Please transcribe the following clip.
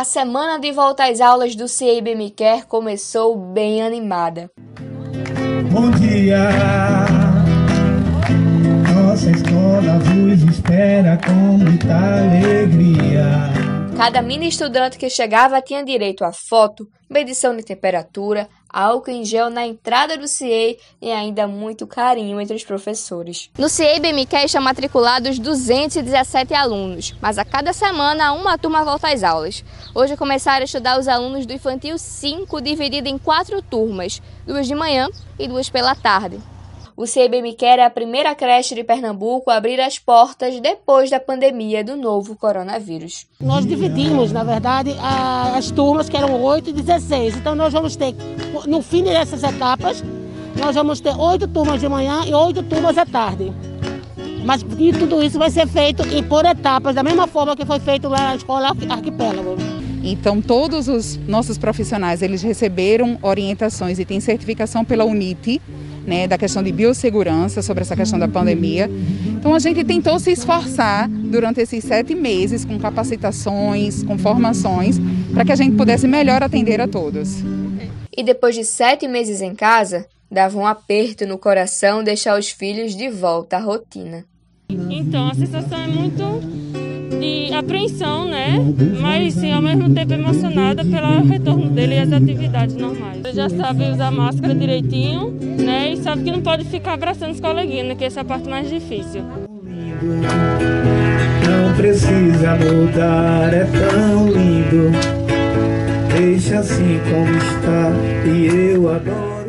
A semana de volta às aulas do CIB Me Quer começou bem animada. Bom dia, nossa escola vos espera com muita alegria. Cada mini estudante que chegava tinha direito a foto, medição de temperatura, álcool em gel na entrada do CIEI e ainda muito carinho entre os professores. No CIEI BMQ estão matriculados 217 alunos, mas a cada semana uma turma volta às aulas. Hoje começaram a estudar os alunos do Infantil 5, dividido em quatro turmas, duas de manhã e duas pela tarde. O CIBMQ é a primeira creche de Pernambuco a abrir as portas depois da pandemia do novo coronavírus. Nós dividimos, na verdade, as turmas, que eram 8 e 16. Então, nós vamos ter, no fim dessas etapas, nós vamos ter oito turmas de manhã e oito turmas à tarde. Mas e tudo isso vai ser feito em, por etapas, da mesma forma que foi feito lá na escola Arquipélago. Então, todos os nossos profissionais, eles receberam orientações e têm certificação pela UNIT, né, da questão de biossegurança, sobre essa questão da pandemia. Então a gente tentou se esforçar durante esses sete meses com capacitações, com formações, para que a gente pudesse melhor atender a todos. E depois de sete meses em casa, dava um aperto no coração deixar os filhos de volta à rotina. Então a sensação é muito de apreensão, né? Mas sim, ao mesmo tempo emocionada pelo retorno dele às atividades normais. Ele já sabe usar máscara direitinho, né? E sabe que não pode ficar abraçando os coleguinhas, né? Que essa é a parte mais difícil. Não precisa mudar, é tão lindo. Deixa assim como está e eu adoro.